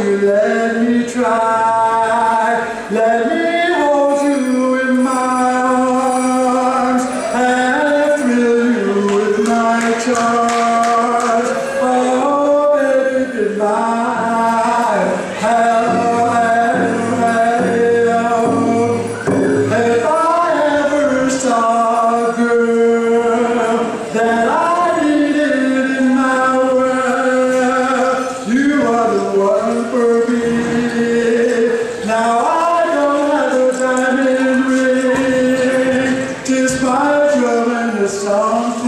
you